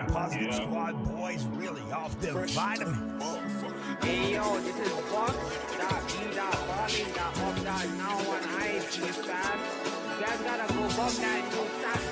Yeah. Positive yeah. Squad boys really off their vitamin. Hey yo, this is Buck. Dot B. Dot Bobby. Dot Up. Dot Now on IG, fam. You guys gotta go bump that new Stop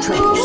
吹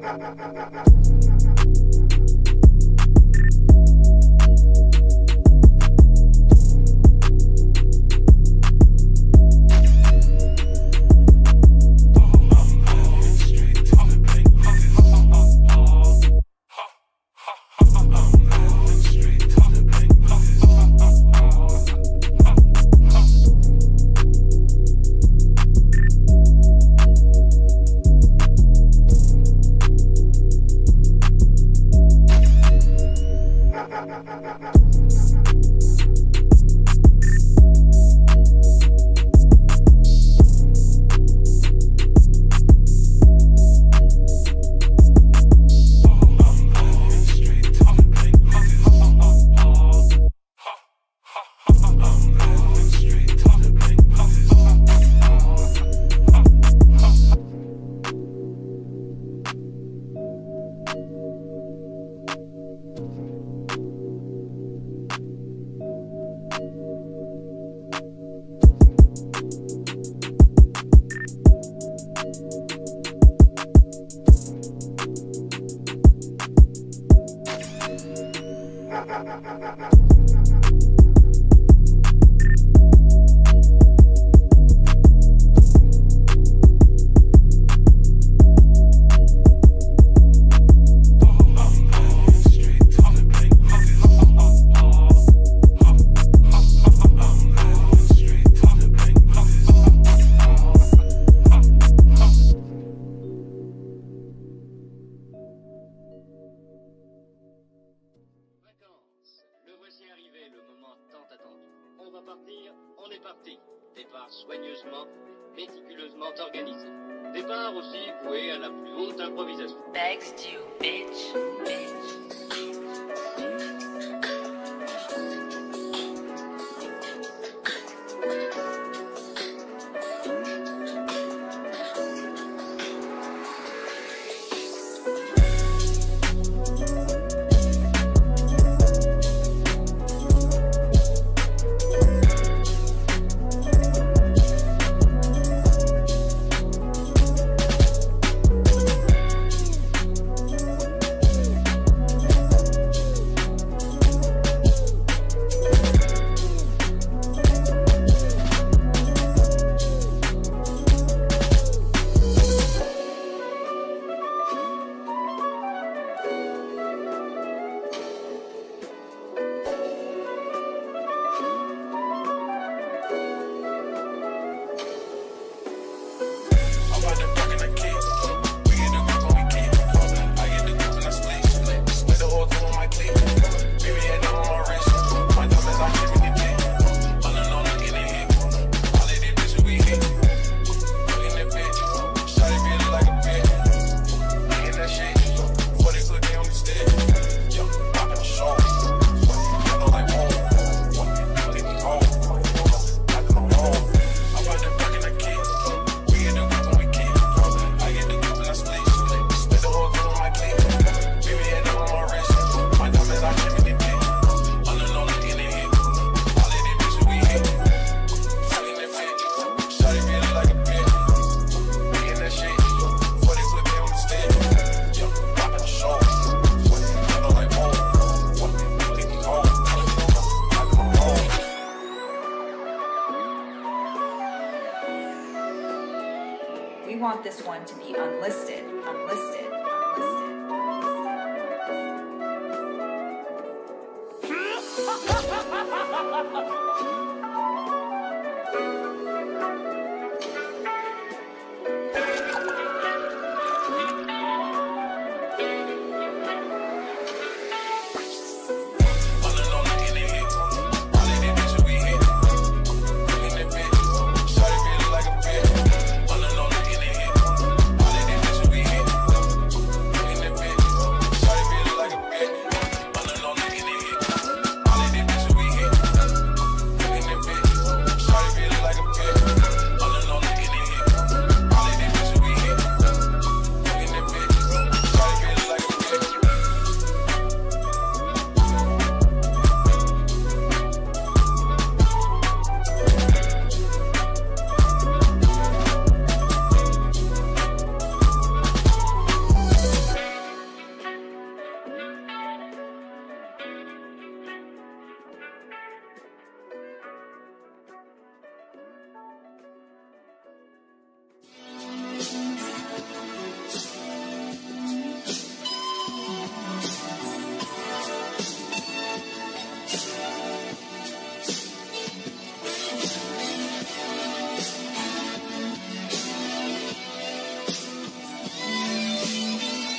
thank you. Thank you. Départ soigneusement, méticuleusement organisé. Départ aussi voué à la plus haute improvisation. Bags due, bitch. Bitch.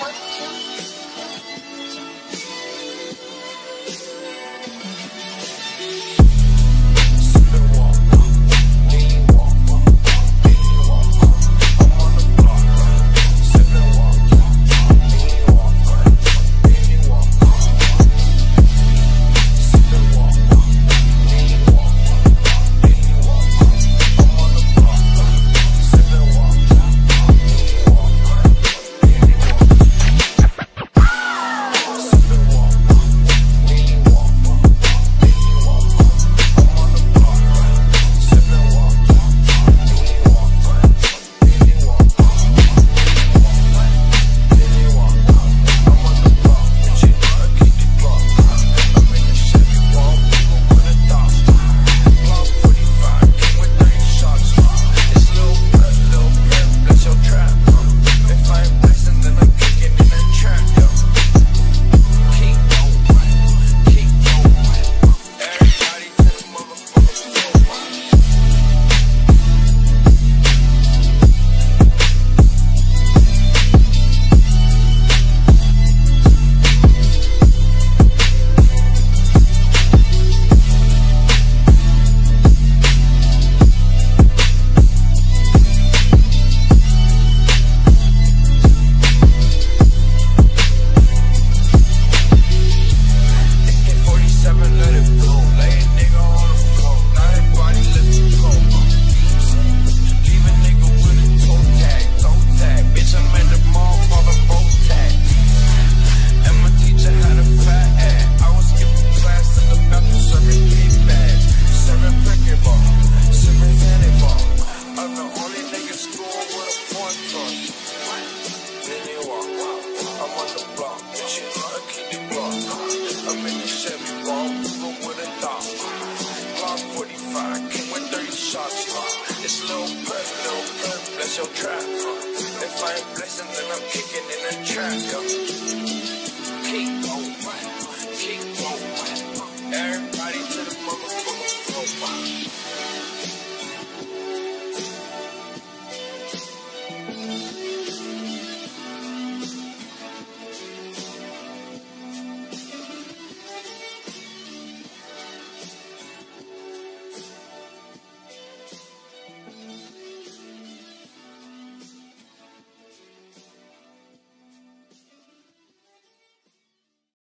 Your trap.